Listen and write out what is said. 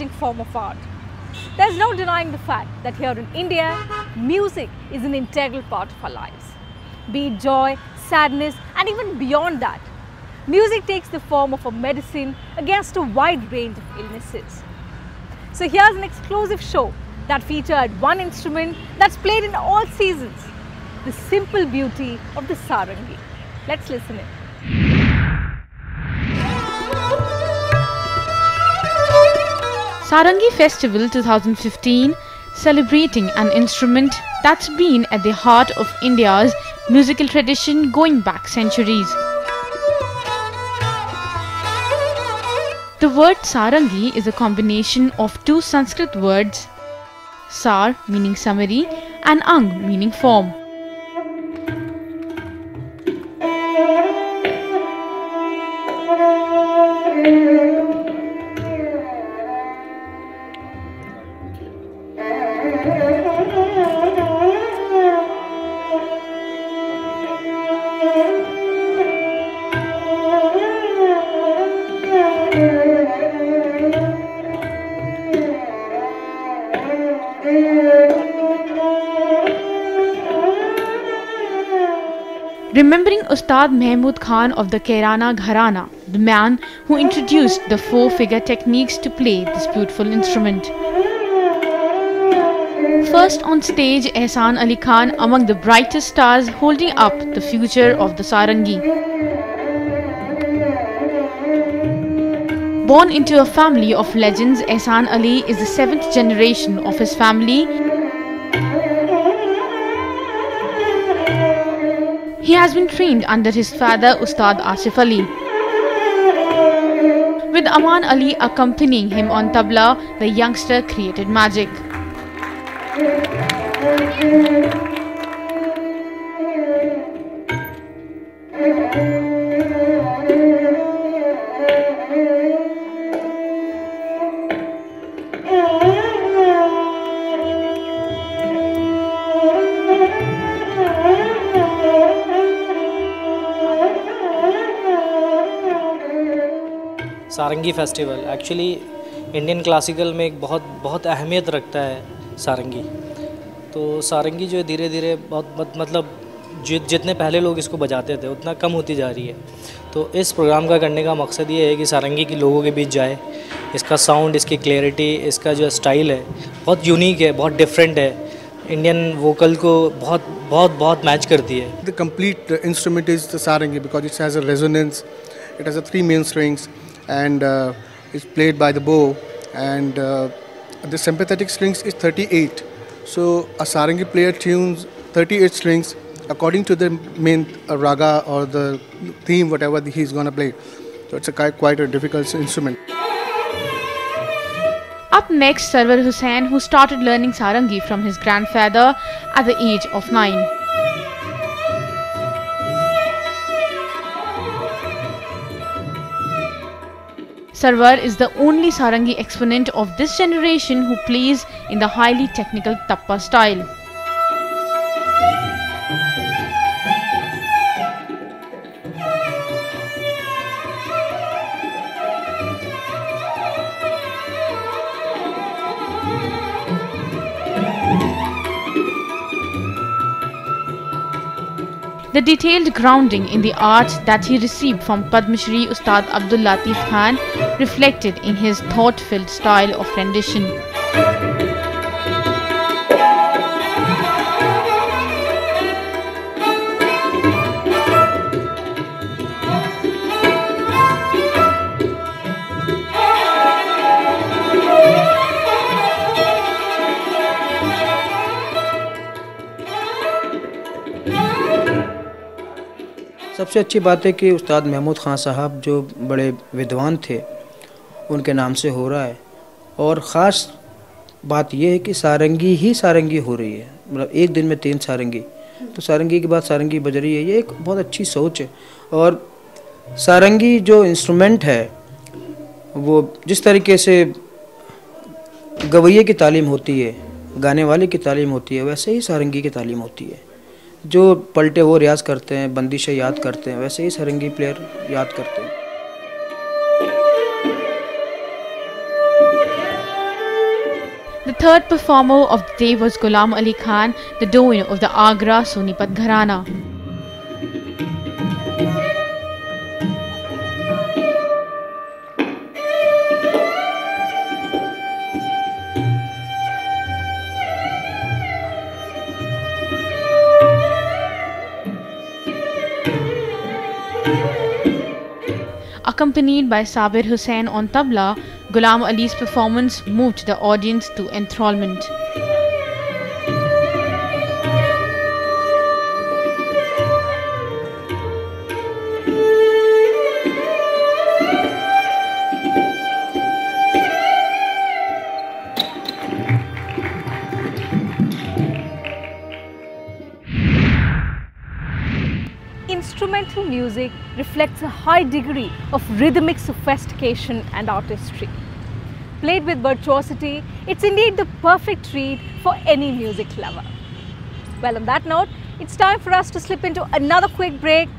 form of art. There's no denying the fact that here in India, music is an integral part of our lives. Be it joy, sadness, and even beyond that, music takes the form of a medicine against a wide range of illnesses. So here's an exclusive show that featured one instrument that's played in all seasons, the simple beauty of the sarangi. Let's listen in. Sarangi Festival 2015 celebrating an instrument that's been at the heart of India's musical tradition going back centuries. The word Sarangi is a combination of two Sanskrit words Sar meaning summary and Ang meaning form. Remembering Ustad Mahmood Khan of the Kairana Gharana, the man who introduced the four figure techniques to play this beautiful instrument. First on stage, Ehsan Ali Khan among the brightest stars holding up the future of the Sarangi. Born into a family of legends, Ehsan Ali is the seventh generation of his family He has been trained under his father Ustad Asif Ali. With Aman Ali accompanying him on tabla, the youngster created magic. Sarangi festival actually Indian classical में एक बहुत बहुत अहमियत रखता है सारंगी। तो सारंगी जो है धीरे धीरे बहुत मत, मतलब जितने पहले लोग इसको बजाते थे उतना कम होती जा रही है। तो इस प्रोग्राम का करने का मकसद ये है कि सारंगी की लोगों के बीच जाए। इसका साउंड इसकी क्लैरिटी इसका जो स्टाइल है बहुत यूनिक है बहुत डिफरेंट है। इंडियन वोकल को बहुत बहुत बहुत मैच करती है। Complete uh, instrument is the sarangi because it has a resonance, it has a three main strings, and uh, it's played by the bow. And uh, the sympathetic strings is 38. So a sarangi player tunes 38 strings according to the main raga or the theme, whatever he's gonna play. So it's a quite, quite a difficult instrument. Up next, Sarwar Hussain, who started learning sarangi from his grandfather at the age of 9. Sarwar is the only sarangi exponent of this generation who plays in the highly technical tappa style. The detailed grounding in the art that he received from Padma Shri Ustad Abdul Latif Khan reflected in his thought-filled style of rendition. सबसे अच्छी बात है कि उस्ताद महमूद ख़ान साहब जो बड़े विद्वान थे, उनके नाम से हो रहा है। और ख़ास बात यह है कि सारंगी ही सारंगी हो रही है। मतलब एक दिन में तीन सारंगी। तो सारंगी के बाद सारंगी बज रही है, ये एक बहुत अच्छी सोच है। और सारंगी जो इंस्ट्रूमेंट है, वो जिस तरीके से गवैये की तालीम होती है, गाने वाले की तालीम होती है, वैसे ही सारंगी की तालीम होती है। जो पलटे वो रियाज करते हैं बंदिशें याद करते हैं वैसे ही सरंगी प्लेयर याद करते हैं The third performer of the day was Ghulam Ali Khan, the doyen of the Agra Sonipat Gharana. Accompanied by Sabir Hussain on tabla, Ghulam Ali's performance moved the audience to enthrallment. Instrumental music reflects a high degree of rhythmic sophistication and artistry. Played with virtuosity, it's indeed the perfect treat for any music lover. Well, on that note, it's time for us to slip into another quick break